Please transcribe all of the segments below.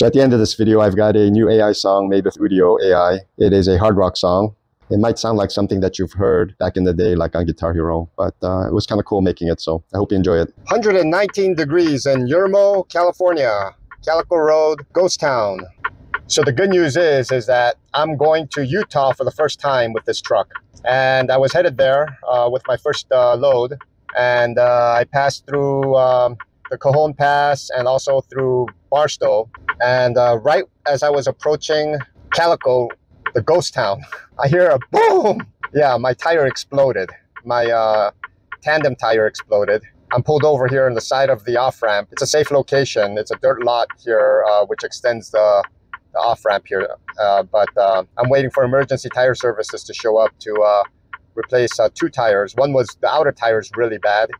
So at the end of this video, I've got a new AI song made with Udio AI. It is a hard rock song. It might sound like something that you've heard back in the day, like on Guitar Hero, but uh, it was kind of cool making it, so I hope you enjoy it. 119 degrees in Yermo, California, Calico Road, Ghost Town. So the good news is, is that I'm going to Utah for the first time with this truck. And I was headed there uh, with my first uh, load. And uh, I passed through um, the Cajon Pass and also through Barstow. And uh, right as I was approaching Calico, the ghost town, I hear a boom. Yeah, my tire exploded. My uh, tandem tire exploded. I'm pulled over here on the side of the off ramp. It's a safe location. It's a dirt lot here, uh, which extends the, the off ramp here. Uh, but uh, I'm waiting for emergency tire services to show up to uh, replace uh, two tires. One was the outer tire is really bad,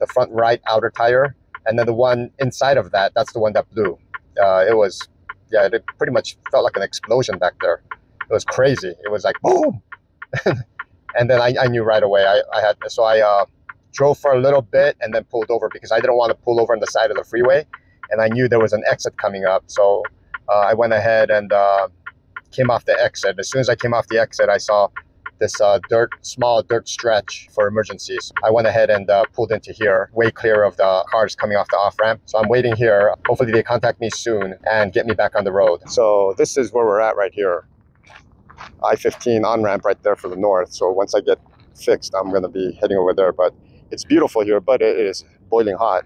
the front right outer tire, and then the one inside of that, that's the one that blew. Uh, it was, yeah, it pretty much felt like an explosion back there. It was crazy. It was like boom, and then I, I knew right away. I, I had so I uh, drove for a little bit and then pulled over because I didn't want to pull over on the side of the freeway, and I knew there was an exit coming up. So uh, I went ahead and uh, came off the exit. As soon as I came off the exit, I saw this uh, dirt, small dirt stretch for emergencies. I went ahead and uh, pulled into here, way clear of the cars coming off the off ramp. So I'm waiting here. Hopefully they contact me soon and get me back on the road. So this is where we're at right here. I-15 on ramp right there for the north. So once I get fixed, I'm going to be heading over there. But it's beautiful here, but it is boiling hot.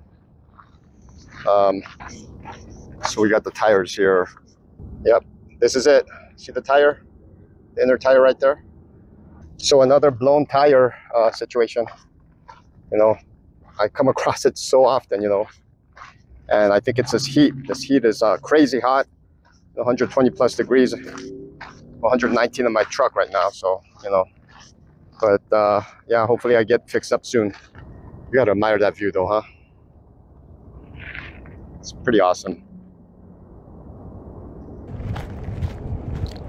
Um, so we got the tires here. Yep, this is it. See the tire? The inner tire right there? So another blown tire uh, situation. You know, I come across it so often, you know. And I think it's this heat. This heat is uh, crazy hot, 120 plus degrees. 119 in my truck right now, so, you know. But uh, yeah, hopefully I get fixed up soon. You gotta admire that view though, huh? It's pretty awesome.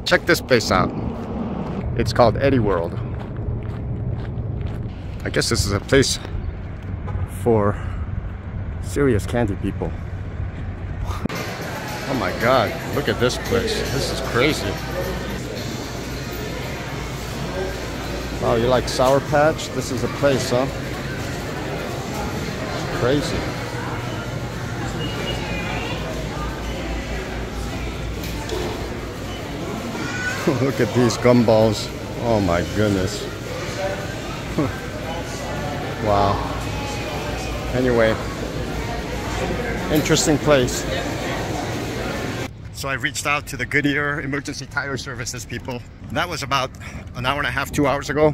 Check this place out. It's called Eddie World. I guess this is a place for serious candy people. oh my god, look at this place. This is crazy. Oh, you like Sour Patch? This is a place, huh? It's crazy. Look at these gumballs. Oh my goodness. wow. Anyway, interesting place. So I reached out to the Goodyear Emergency Tire Services people. That was about an hour and a half, two hours ago.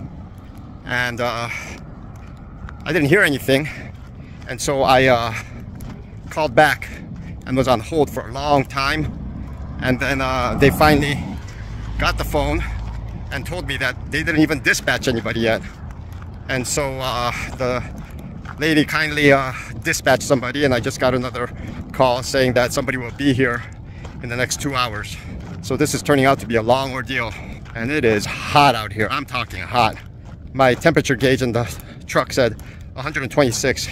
And uh, I didn't hear anything. And so I uh, called back and was on hold for a long time. And then uh, they finally got the phone and told me that they didn't even dispatch anybody yet. And so uh, the lady kindly uh, dispatched somebody and I just got another call saying that somebody will be here in the next two hours. So this is turning out to be a long ordeal and it is hot out here. I'm talking hot. My temperature gauge in the truck said 126.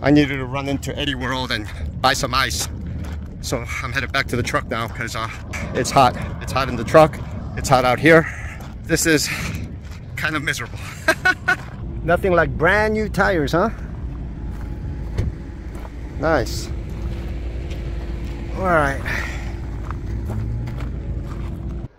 I needed to run into Eddie World and buy some ice. So I'm headed back to the truck now because uh, it's hot. It's hot in the truck. It's hot out here. This is kind of miserable. Nothing like brand new tires, huh? Nice. All right.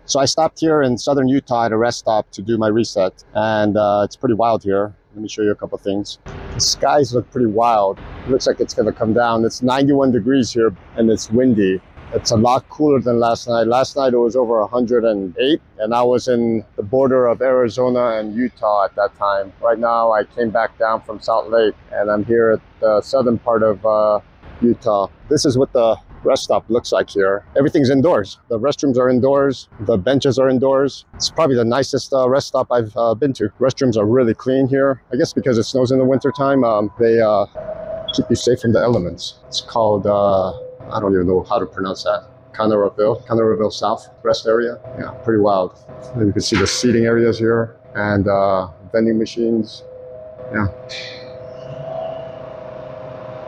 So I stopped here in southern Utah at a rest stop to do my reset, and uh, it's pretty wild here. Let me show you a couple things. The skies look pretty wild. It looks like it's gonna come down. It's 91 degrees here, and it's windy. It's a lot cooler than last night. Last night it was over 108, and I was in the border of Arizona and Utah at that time. Right now I came back down from Salt Lake, and I'm here at the southern part of uh, Utah. This is what the rest stop looks like here. Everything's indoors. The restrooms are indoors. The benches are indoors. It's probably the nicest uh, rest stop I've uh, been to. Restrooms are really clean here. I guess because it snows in the wintertime, um, they uh, keep you safe from the elements. It's called, uh, I don't even know how to pronounce that. Kanarraville, Kanarraville South rest area. Yeah, pretty wild. And you can see the seating areas here and uh, vending machines. Yeah.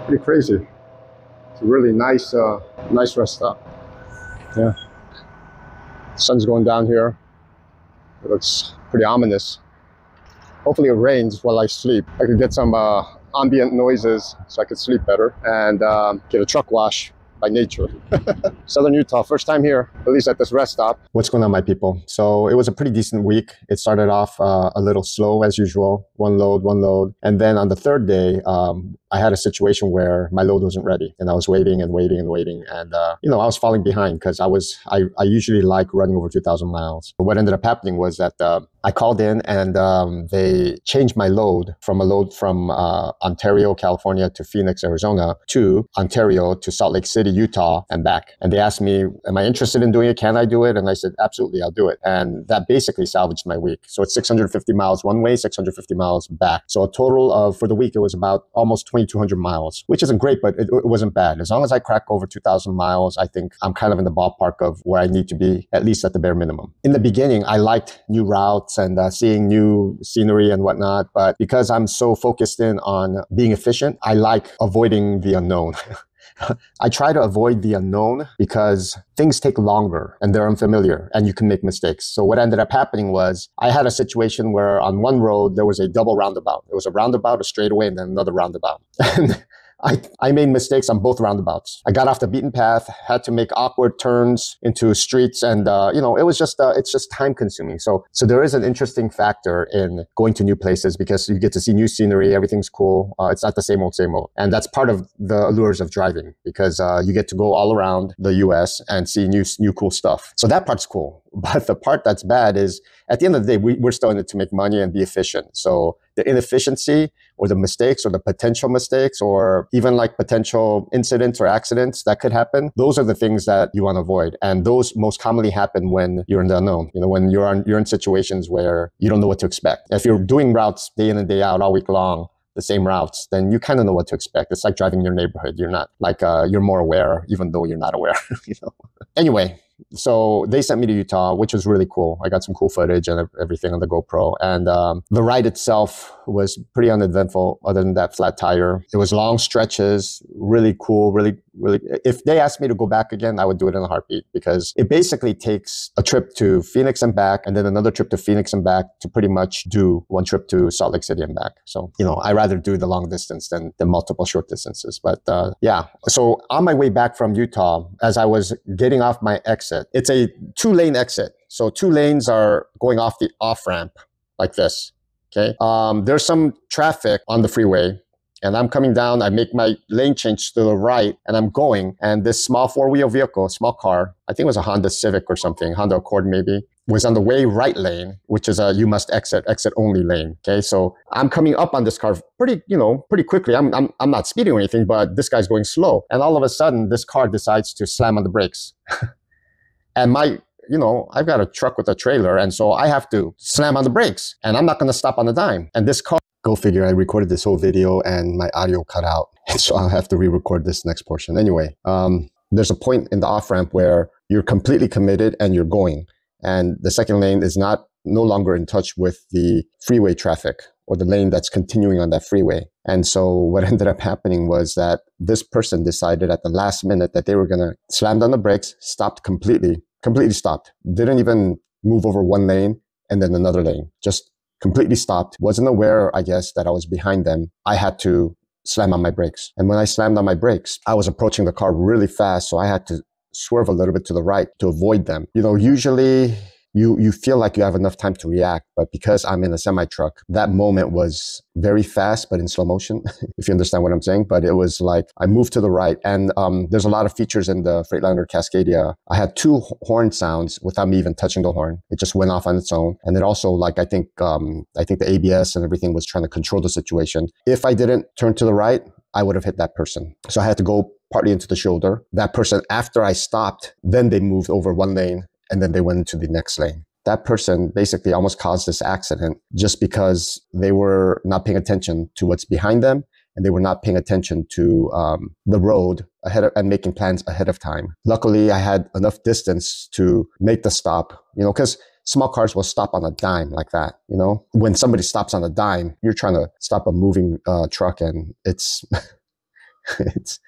Pretty crazy. It's a really nice, uh, nice rest stop. Yeah. Sun's going down here. It looks pretty ominous. Hopefully it rains while I sleep. I could get some uh, ambient noises so I could sleep better and um, get a truck wash by nature. Southern Utah, first time here, at least at this rest stop. What's going on, my people? So it was a pretty decent week. It started off uh, a little slow as usual, one load, one load. And then on the third day, um, I had a situation where my load wasn't ready and I was waiting and waiting and waiting. And, uh, you know, I was falling behind because I was, I, I usually like running over 2000 miles. But what ended up happening was that uh, I called in and um, they changed my load from a load from uh, Ontario, California to Phoenix, Arizona to Ontario to Salt Lake City, Utah and back. And they asked me, am I interested in doing it? Can I do it? And I said, absolutely, I'll do it. And that basically salvaged my week. So it's 650 miles one way, 650 miles back. So a total of, for the week, it was about almost 2,200 miles, which isn't great, but it, it wasn't bad. As long as I crack over 2,000 miles, I think I'm kind of in the ballpark of where I need to be, at least at the bare minimum. In the beginning, I liked new routes and uh, seeing new scenery and whatnot, but because I'm so focused in on being efficient, I like avoiding the unknown. I try to avoid the unknown because things take longer and they're unfamiliar and you can make mistakes. So what ended up happening was I had a situation where on one road there was a double roundabout. It was a roundabout, a straightaway, and then another roundabout. I, I made mistakes on both roundabouts. I got off the beaten path, had to make awkward turns into streets, and uh, you know it was just uh, it's just time consuming. So so there is an interesting factor in going to new places because you get to see new scenery, everything's cool. Uh, it's not the same old same old, and that's part of the allures of driving because uh, you get to go all around the U.S. and see new new cool stuff. So that part's cool. But the part that's bad is at the end of the day, we, we're still in it to make money and be efficient. So the inefficiency or the mistakes or the potential mistakes or even like potential incidents or accidents that could happen, those are the things that you want to avoid. And those most commonly happen when you're in the unknown. You know, when you're on, you're in situations where you don't know what to expect. If you're doing routes day in and day out all week long, the same routes, then you kind of know what to expect. It's like driving your neighborhood. You're not like uh, you're more aware, even though you're not aware. you know. Anyway, so they sent me to Utah, which was really cool. I got some cool footage and everything on the GoPro. And um, the ride itself was pretty uneventful, other than that flat tire. It was long stretches, really cool, really, really. If they asked me to go back again, I would do it in a heartbeat because it basically takes a trip to Phoenix and back, and then another trip to Phoenix and back to pretty much do one trip to Salt Lake City and back. So you know, I rather do the long distance than the multiple short distances. But uh, yeah, so on my way back from Utah, as I was getting off my exit exit. It's a two lane exit. So two lanes are going off the off ramp like this. Okay. Um, there's some traffic on the freeway and I'm coming down. I make my lane change to the right and I'm going. And this small four wheel vehicle, small car, I think it was a Honda Civic or something, Honda Accord maybe, was on the way right lane, which is a you must exit, exit only lane. Okay. So I'm coming up on this car pretty, you know, pretty quickly. I'm, I'm, I'm not speeding or anything, but this guy's going slow. And all of a sudden, this car decides to slam on the brakes. And my, you know, I've got a truck with a trailer, and so I have to slam on the brakes, and I'm not going to stop on the dime. And this car, go figure, I recorded this whole video and my audio cut out. So I'll have to re record this next portion. Anyway, um, there's a point in the off ramp where you're completely committed and you're going. And the second lane is not no longer in touch with the freeway traffic or the lane that's continuing on that freeway. And so what ended up happening was that this person decided at the last minute that they were going to slam down the brakes, stopped completely, completely stopped, didn't even move over one lane and then another lane, just completely stopped, wasn't aware, I guess, that I was behind them. I had to slam on my brakes. And when I slammed on my brakes, I was approaching the car really fast. So I had to swerve a little bit to the right to avoid them. You know, usually you you feel like you have enough time to react but because i'm in a semi truck that moment was very fast but in slow motion if you understand what i'm saying. But it was like i moved to the right and um, there's a lot of features in the freightliner cascadia. I had two horn sounds without me even touching the horn. It just went off on its own. And it also like i think um, i think the abs and everything was trying to control the situation. If i didn't turn to the right i would have hit that person. So i had to go partly into the shoulder. That person, after I stopped, then they moved over one lane and then they went into the next lane. That person basically almost caused this accident just because they were not paying attention to what's behind them and they were not paying attention to um, the road ahead of, and making plans ahead of time. Luckily, I had enough distance to make the stop, you know, because small cars will stop on a dime like that. You know, when somebody stops on a dime, you're trying to stop a moving uh, truck, and it's it's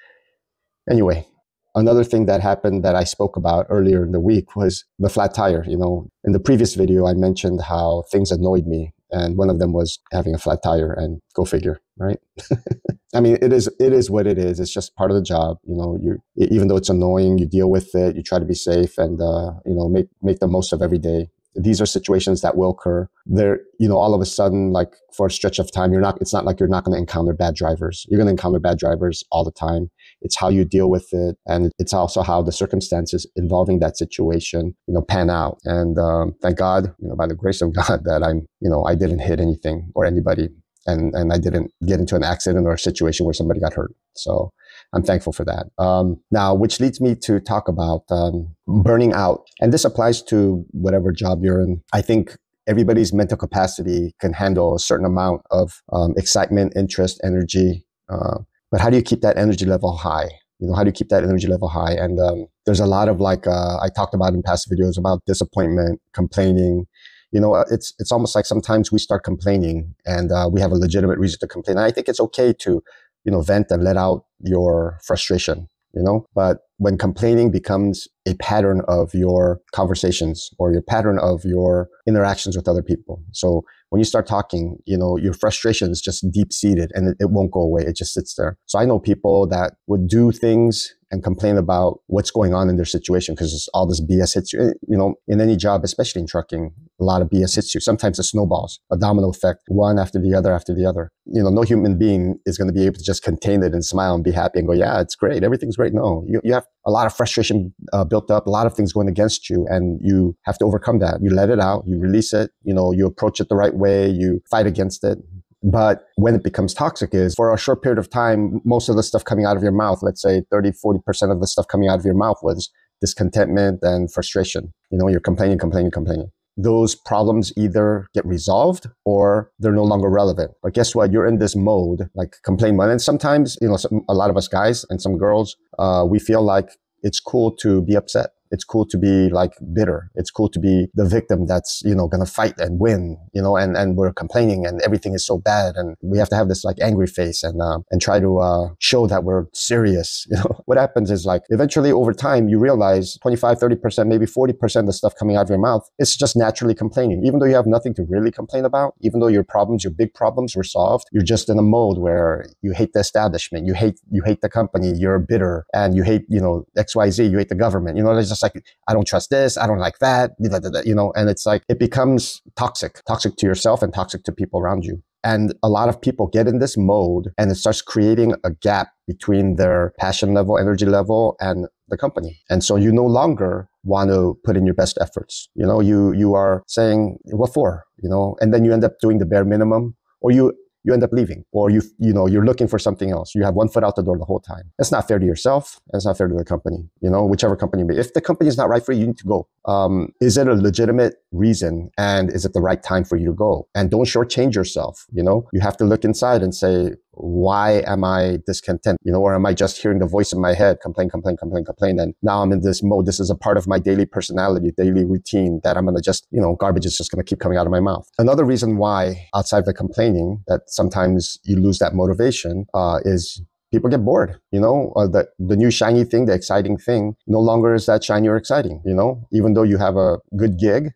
anyway another thing that happened that I spoke about earlier in the week was the flat tire. You know, in the previous video, I mentioned how things annoyed me. And one of them was having a flat tire and go figure, right? I mean, it is, it is what it is. It's just part of the job. You know, you, even though it's annoying, you deal with it, you try to be safe and, uh, you know, make, make the most of every day these are situations that will occur. There, you know, all of a sudden, like for a stretch of time, you're not, it's not like you're not going to encounter bad drivers. You're going to encounter bad drivers all the time. It's how you deal with it. And it's also how the circumstances involving that situation, you know, pan out. And um, thank God, you know, by the grace of God that I'm, you know, I didn't hit anything or anybody and, and I didn't get into an accident or a situation where somebody got hurt. So I'm thankful for that. Um, now, which leads me to talk about um, burning out. And this applies to whatever job you're in. I think everybody's mental capacity can handle a certain amount of um, excitement, interest, energy. Uh, but how do you keep that energy level high? You know, how do you keep that energy level high? And um, there's a lot of like uh, I talked about in past videos about disappointment, complaining. You know, uh, it's it's almost like sometimes we start complaining, and uh, we have a legitimate reason to complain. And I think it's okay to you know, vent and let out your frustration, you know, but when complaining becomes a pattern of your conversations or your pattern of your interactions with other people. So when you start talking, you know, your frustration is just deep seated and it, it, won't go away. It just sits there. So I know people that would do things and complain about what's going on in their situation because all this BS hits you. You know, in any job, especially in trucking, a lot of BS hits you. Sometimes it snowballs, a domino effect, one after the other after the other. You know, no human being is going to be able to just contain it and smile and be happy and go, yeah, it's great. Everything's great. No, you, you have a lot of frustration uh, built up, a lot of things going against you, and you have to overcome that. You let it out, you release it, you know, you approach it the right way, you fight against it. But when it becomes toxic is for a short period of time, most of the stuff coming out of your mouth, let's say 30, 40% of the stuff coming out of your mouth was discontentment and frustration. You know, you're complaining, complaining, complaining those problems either get resolved or they're no longer relevant. But guess what? You're in this mode, like complain mode. And sometimes, you know, some, a lot of us guys and some girls, uh, we feel like it's cool to be upset it's cool to be like bitter. It's cool to be the victim that's, you know, going to fight and win, you know, and, and we're complaining and everything is so bad. And we have to have this like angry face and, uh, and try to, uh, show that we're serious. You know, what happens is like eventually over time, you realize 25, 30%, maybe 40% of the stuff coming out of your mouth, it's just naturally complaining. Even though you have nothing to really complain about, even though your problems, your big problems were solved, you're just in a mode where you hate the establishment, you hate, you hate the company, you're bitter and you hate, you know, XYZ, you hate the government. You know, there's just like, I don't trust this. I don't like that, you know, and it's like, it becomes toxic, toxic to yourself and toxic to people around you. And a lot of people get in this mode and it starts creating a gap between their passion level, energy level, and the company. And so you no longer want to put in your best efforts. You know, you, you are saying, what for? You know, and then you end up doing the bare minimum or you you end up leaving or you you know you're looking for something else. You have one foot out the door the whole time. It's not fair to yourself it's not fair to the company you know whichever company if the company is not right for you you need to go. Um, is it a legitimate reason and is it the right time for you to go? And don't shortchange yourself you know? You have to look inside and say why am I discontent? You know, or am I just hearing the voice in my head, complain, complain, complain, complain? And now I'm in this mode. This is a part of my daily personality, daily routine that I'm going to just, you know, garbage is just going to keep coming out of my mouth. Another reason why outside of the complaining that sometimes you lose that motivation, uh, is people get bored. You know, uh, the the new shiny thing, the exciting thing, no longer is that shiny or exciting. You know, even though you have a good gig,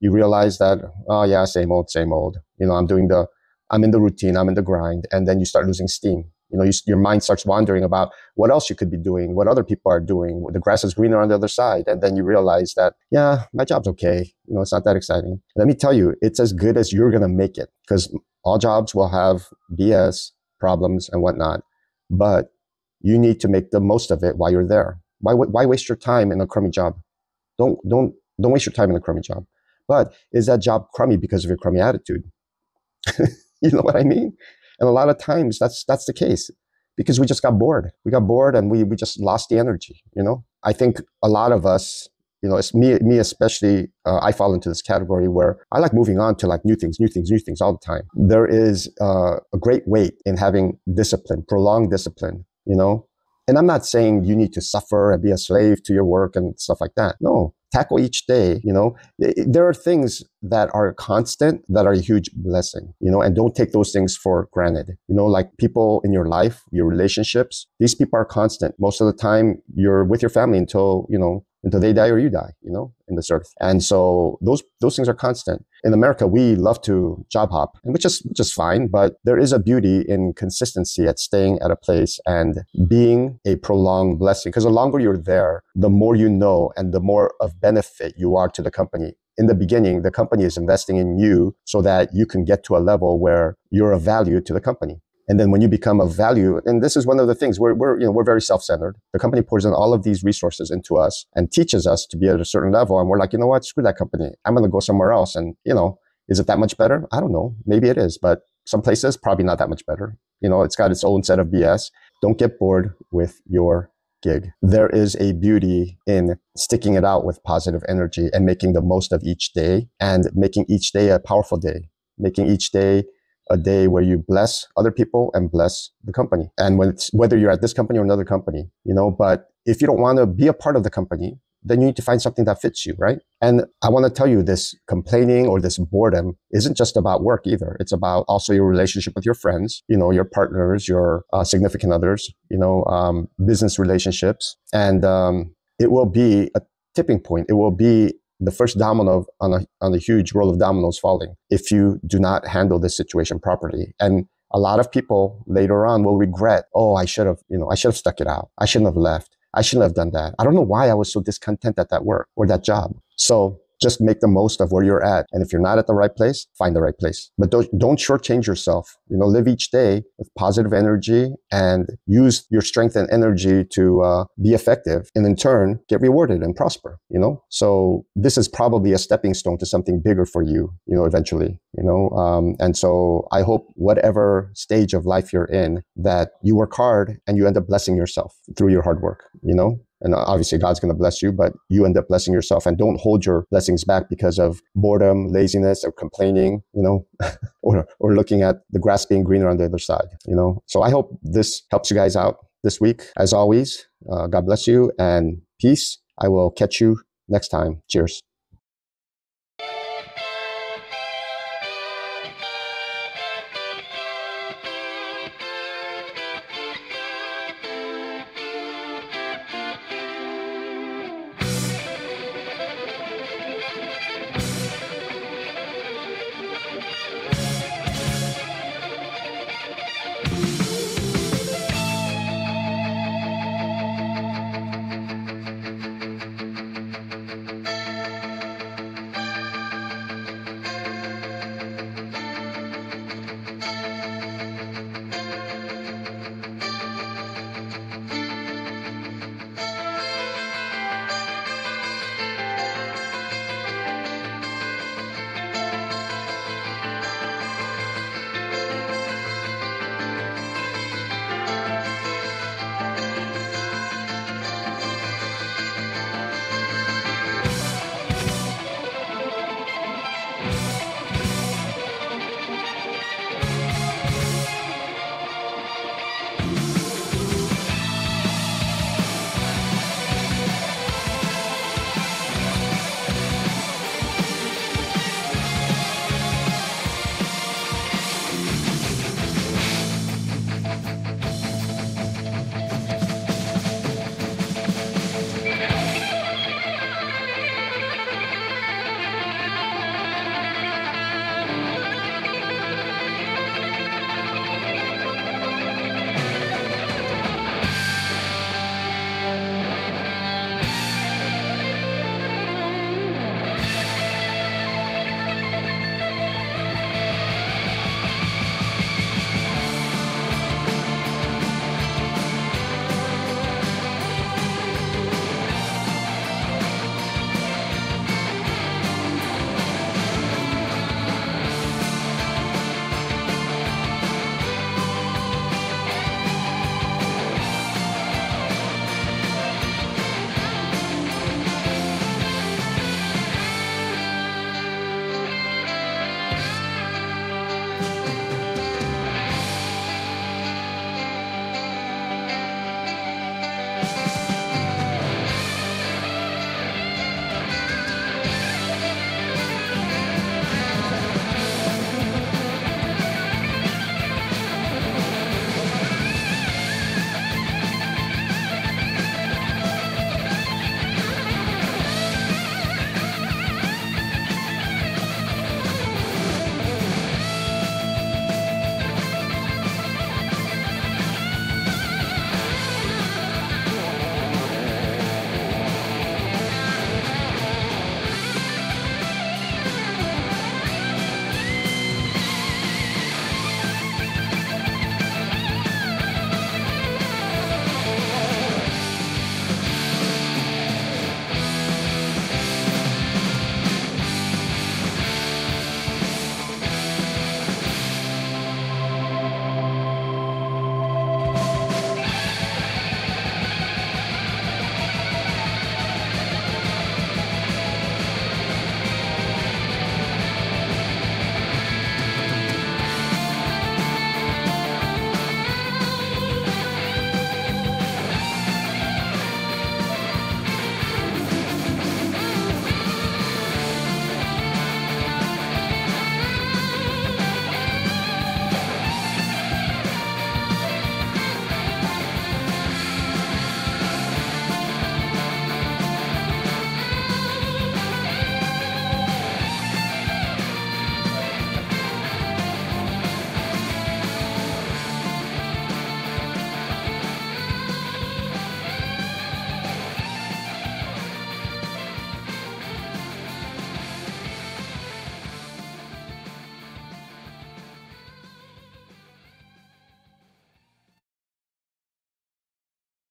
you realize that oh yeah, same old, same old. You know, I'm doing the I'm in the routine, I'm in the grind, and then you start losing steam. You know, you, your mind starts wandering about what else you could be doing, what other people are doing. The grass is greener on the other side, and then you realize that yeah, my job's okay. You know, it's not that exciting. Let me tell you, it's as good as you're gonna make it because all jobs will have BS problems and whatnot, but you need to make the most of it while you're there. Why why waste your time in a crummy job? Don't don't don't waste your time in a crummy job. But is that job crummy because of your crummy attitude? You know what I mean? And a lot of times that's that's the case because we just got bored. We got bored and we we just lost the energy. You know, I think a lot of us, you know, it's me me especially. Uh, I fall into this category where I like moving on to like new things, new things, new things all the time. There is uh, a great weight in having discipline, prolonged discipline. You know, And I'm not saying you need to suffer and be a slave to your work and stuff like that. No, tackle each day you know. There are things that are constant that are a huge blessing you know and don't take those things for granted. You know like people in your life your relationships these people are constant. Most of the time you're with your family until you know until they die or you die, you know, in this earth. And so those those things are constant. In America, we love to job hop, and which is which is fine, but there is a beauty in consistency at staying at a place and being a prolonged blessing. Because the longer you're there, the more you know and the more of benefit you are to the company. In the beginning, the company is investing in you so that you can get to a level where you're of value to the company. And then when you become of value, and this is one of the things we're, we're, you know, we're very self-centered. The company pours in all of these resources into us and teaches us to be at a certain level. And we're like, you know what? Screw that company. I'm going to go somewhere else. And, you know, is it that much better? I don't know. Maybe it is, but some places probably not that much better. You know, it's got its own set of BS. Don't get bored with your gig. There is a beauty in sticking it out with positive energy and making the most of each day and making each day a powerful day, making each day a day where you bless other people and bless the company. And when whether you're at this company or another company, you know, but if you don't want to be a part of the company, then you need to find something that fits you, right? And I want to tell you this complaining or this boredom isn't just about work either. It's about also your relationship with your friends, you know, your partners, your uh, significant others, you know, um, business relationships. And um, it will be a tipping point. It will be the first domino on a, on a huge roll of dominoes falling if you do not handle this situation properly. And a lot of people later on will regret, oh, I should have, you know, I should have stuck it out. I shouldn't have left. I shouldn't have done that. I don't know why I was so discontent at that work or that job. So just make the most of where you're at. And if you're not at the right place, find the right place. But don't, don't shortchange yourself. You know, live each day with positive energy and use your strength and energy to uh, be effective and in turn get rewarded and prosper, you know? So this is probably a stepping stone to something bigger for you, you know, eventually, you know? Um, and so I hope whatever stage of life you're in that you work hard and you end up blessing yourself through your hard work, you know? And obviously, God's going to bless you, but you end up blessing yourself. And don't hold your blessings back because of boredom, laziness, or complaining, you know, or, or looking at the grass being greener on the other side, you know. So I hope this helps you guys out this week. As always, uh, God bless you and peace. I will catch you next time. Cheers.